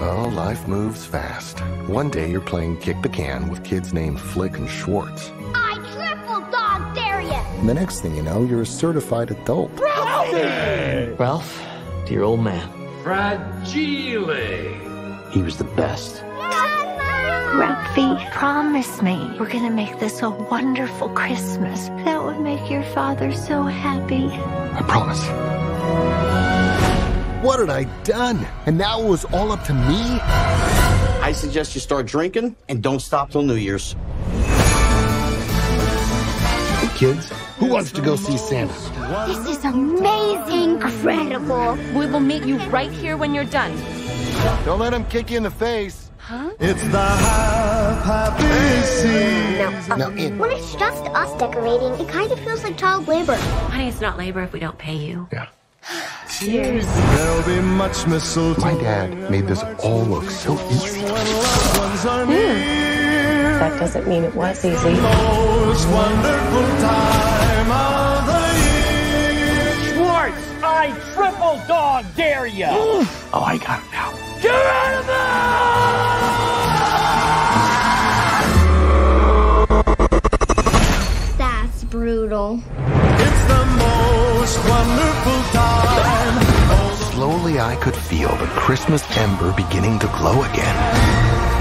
Well, life moves fast. One day you're playing kick the can with kids named Flick and Schwartz. I triple dog dare you! The next thing you know, you're a certified adult. Ralph, dear old man. Fragile. He was the best. Ralphie, promise me we're gonna make this a wonderful Christmas. That would make your father so happy. I promise. What had I done? And now it was all up to me? I suggest you start drinking and don't stop till New Year's. Hey, kids, who wants to go see Santa? This is amazing! Incredible! We will meet you right here when you're done. Don't let him kick you in the face. Huh? It's the happy uh, season. Now, in. When it's just us decorating, it kind of feels like child labor. Honey, it's not labor if we don't pay you. Yeah. Cheers. There'll be much mistletoe. My dad made this all look so easy. When loved ones are hmm. near. That doesn't mean it was easy. Most wonderful time of the year. Schwartz, I triple dog dare you. Oh, I got him now. That's brutal. I could feel the Christmas ember beginning to glow again.